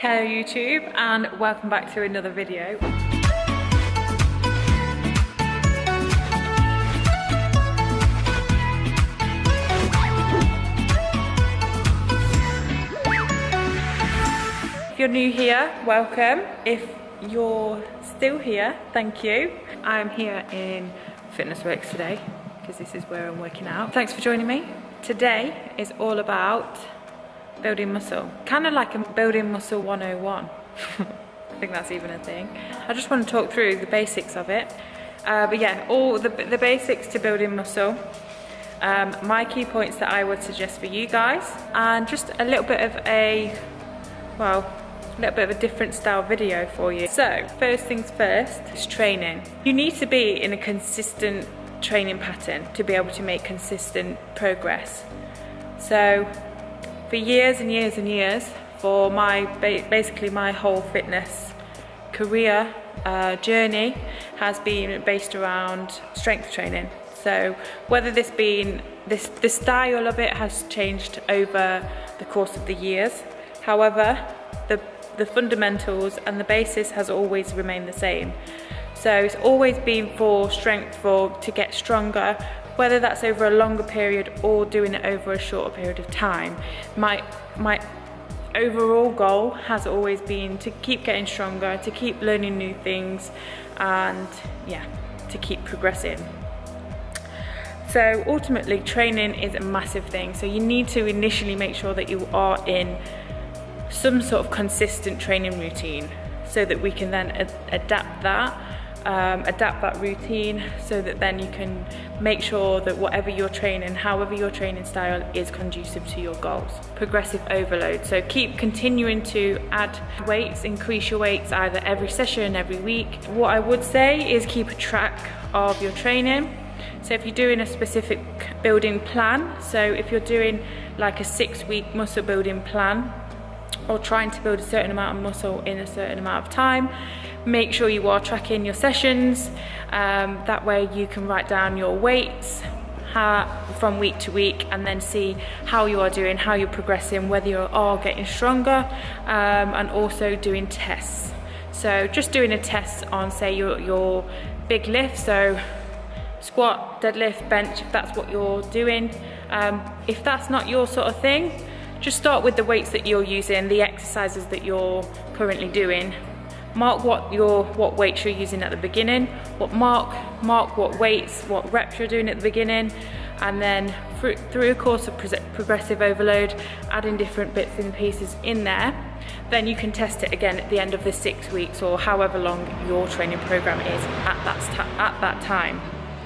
Hello YouTube and welcome back to another video. If you're new here, welcome. If you're still here, thank you. I'm here in Fitness Works today because this is where I'm working out. Thanks for joining me. Today is all about building muscle. Kind of like a building muscle 101. I think that's even a thing. I just want to talk through the basics of it. Uh, but yeah, all the, the basics to building muscle. Um, my key points that I would suggest for you guys and just a little bit of a, well, a little bit of a different style video for you. So, first things first is training. You need to be in a consistent training pattern to be able to make consistent progress. So, for years and years and years, for my basically my whole fitness career uh, journey has been based around strength training. So whether this being this the style of it has changed over the course of the years, however, the the fundamentals and the basis has always remained the same. So it's always been for strength for to get stronger, whether that's over a longer period or doing it over a shorter period of time. My my overall goal has always been to keep getting stronger, to keep learning new things and yeah, to keep progressing. So ultimately training is a massive thing. So you need to initially make sure that you are in some sort of consistent training routine so that we can then ad adapt that um, adapt that routine so that then you can make sure that whatever you're training, however your training style is conducive to your goals. Progressive overload. So keep continuing to add weights, increase your weights either every session, every week. What I would say is keep a track of your training. So if you're doing a specific building plan, so if you're doing like a six week muscle building plan, or trying to build a certain amount of muscle in a certain amount of time, make sure you are tracking your sessions. Um, that way you can write down your weights how, from week to week and then see how you are doing, how you're progressing, whether you are getting stronger um, and also doing tests. So just doing a test on say your, your big lift, so squat, deadlift, bench, if that's what you're doing. Um, if that's not your sort of thing, just start with the weights that you're using, the exercises that you're currently doing, mark what your what weights you're using at the beginning. What mark mark what weights what reps you're doing at the beginning. And then through, through a course of progressive overload adding different bits and pieces in there. Then you can test it again at the end of the six weeks or however long your training program is at that, at that time.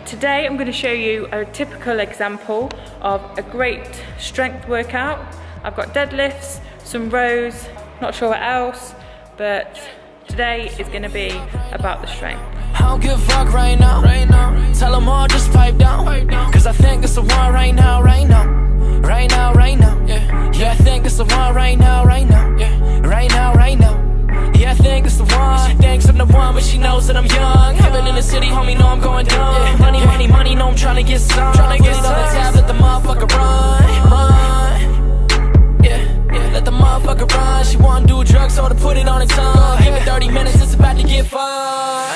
Today I'm going to show you a typical example of a great strength workout I've got deadlifts some rows not sure what else but Today is gonna be about the strength. I don't give a fuck right now, right now. Tell them all just pipe down. Cause I think it's the one right now, right now. Right now, right now. Yeah, yeah I think it's the one right now, right now. Yeah, right now, right now. Yeah, I think it's the one. She thinks I'm the one, but she knows that I'm young. Living in the city, homie, know I'm going dumb. Money, money, money, know I'm trying to get some. Trying to get some. So to put it on its tongue. 30 minutes, it's about to get fun.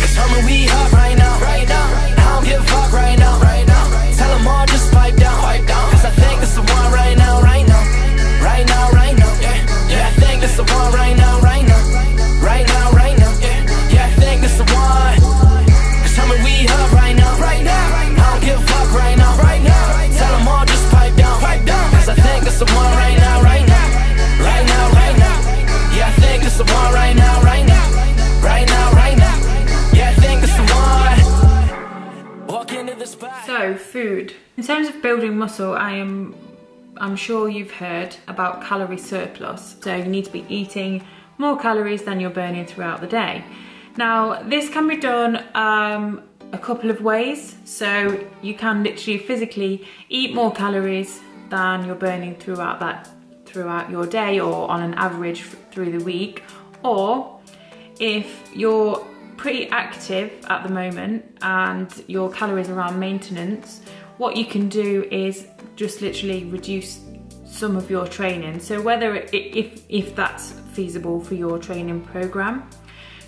Cause homie, we hot right now, right now. I don't give a fuck right now, right now. Tell them all just pipe down, pipe down. Cause I think it's the one right now, right now. Right now, right now, yeah Yeah, I think it's the one right now, right now. Right now, right now, yeah Yeah, I think it's the one. Cause homie, we hot right now, right now. I don't give a fuck right now, right now. Tell them all just pipe down, pipe down. Cause I think it's the one right now, food. In terms of building muscle, I am I'm sure you've heard about calorie surplus. So you need to be eating more calories than you're burning throughout the day. Now, this can be done um, a couple of ways. So you can literally physically eat more calories than you're burning throughout that throughout your day or on an average through the week. Or if you're pretty active at the moment and your calories are around maintenance, what you can do is just literally reduce some of your training. So whether it, if, if that's feasible for your training program.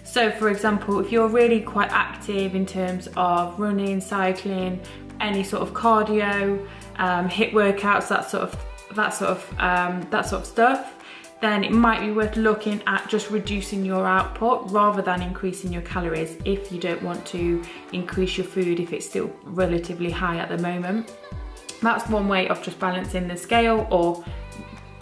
So for example, if you're really quite active in terms of running, cycling, any sort of cardio, um, workouts, that sort of that sort of um, that sort of stuff, then it might be worth looking at just reducing your output rather than increasing your calories if you don't want to increase your food if it's still relatively high at the moment. That's one way of just balancing the scale or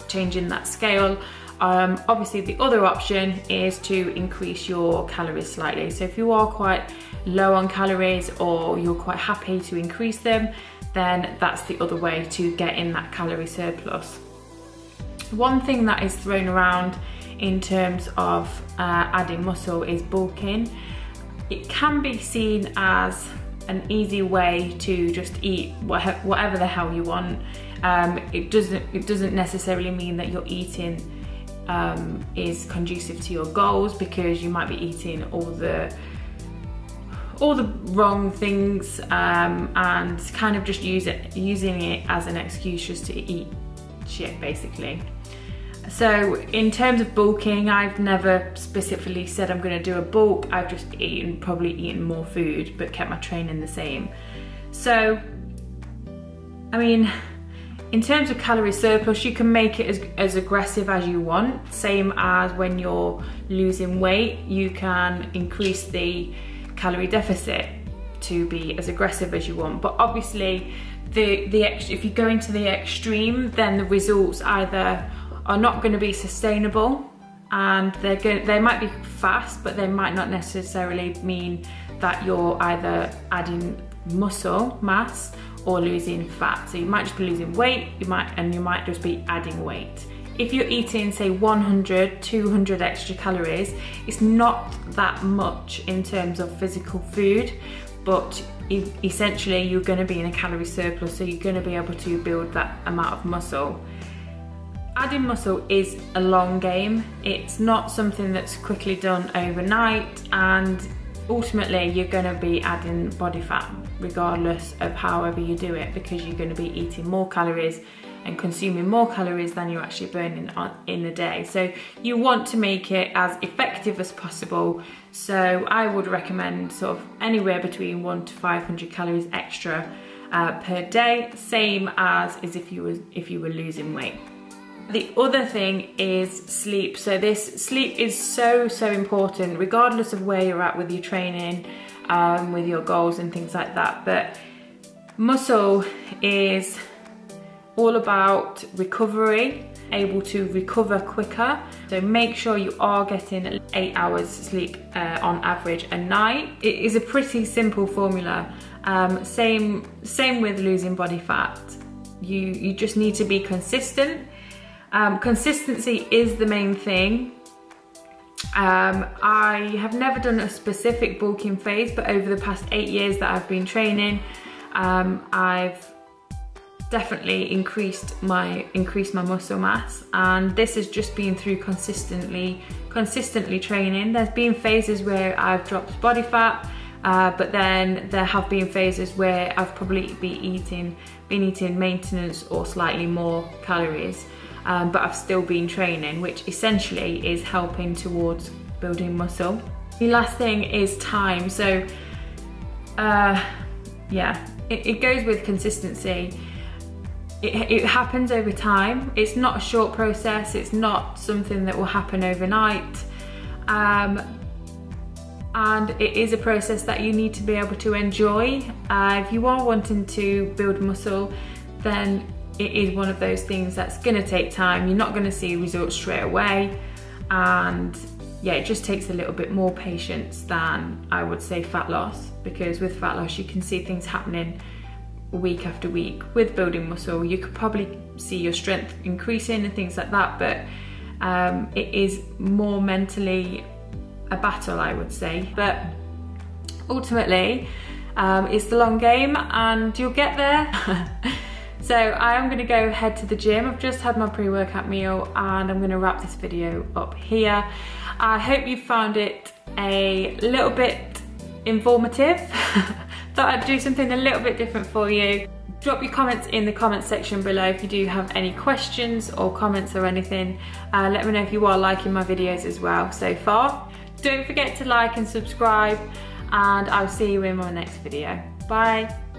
changing that scale. Um, obviously the other option is to increase your calories slightly. So if you are quite low on calories or you're quite happy to increase them, then that's the other way to get in that calorie surplus. One thing that is thrown around in terms of uh, adding muscle is bulking. It can be seen as an easy way to just eat whatever the hell you want. Um, it doesn't it doesn't necessarily mean that you're eating um, is conducive to your goals because you might be eating all the all the wrong things um, and kind of just use it using it as an excuse just to eat shit basically. So in terms of bulking, I've never specifically said I'm gonna do a bulk. I've just eaten, probably eaten more food, but kept my training the same. So, I mean, in terms of calorie surplus, you can make it as, as aggressive as you want. Same as when you're losing weight, you can increase the calorie deficit to be as aggressive as you want. But obviously, the, the if you go into the extreme, then the results either are not going to be sustainable and they're going they might be fast but they might not necessarily mean that you're either adding muscle mass or losing fat. So you might just be losing weight, you might and you might just be adding weight. If you're eating say 100, 200 extra calories, it's not that much in terms of physical food, but essentially you're gonna be in a calorie surplus, so you're gonna be able to build that amount of muscle. Adding muscle is a long game. It's not something that's quickly done overnight and ultimately you're going to be adding body fat regardless of however you do it because you're going to be eating more calories and consuming more calories than you're actually burning in a day. So you want to make it as effective as possible. So I would recommend sort of anywhere between one to 500 calories extra uh, per day, same as, as if you were if you were losing weight. The other thing is sleep. So this sleep is so, so important regardless of where you're at with your training, um, with your goals and things like that. But muscle is all about recovery, able to recover quicker. So make sure you are getting eight hours sleep uh, on average a night. It is a pretty simple formula. Um, same, same with losing body fat. You, you just need to be consistent um, consistency is the main thing. Um, I have never done a specific bulking phase, but over the past eight years that I've been training, um, I've definitely increased my increased my muscle mass and this has just been through consistently consistently training there's been phases where I've dropped body fat uh, but then there have been phases where I've probably been eating been eating maintenance or slightly more calories um, but I've still been training, which essentially is helping towards building muscle. The last thing is time. So uh, yeah, it, it, goes with consistency. It, it happens over time. It's not a short process. It's not something that will happen overnight. Um, and it is a process that you need to be able to enjoy. Uh, if you are wanting to build muscle, then it is one of those things that's gonna take time. You're not gonna see results straight away. And yeah, it just takes a little bit more patience than I would say fat loss because with fat loss, you can see things happening week after week. With building muscle, you could probably see your strength increasing and things like that, but um, it is more mentally a battle, I would say. But ultimately, um, it's the long game and you'll get there. So I am gonna go head to the gym. I've just had my pre-workout meal and I'm gonna wrap this video up here. I hope you found it a little bit informative. thought I'd do something a little bit different for you. Drop your comments in the comments section below if you do have any questions or comments or anything. Uh, let me know if you are liking my videos as well so far. Don't forget to like and subscribe and I'll see you in my next video. Bye.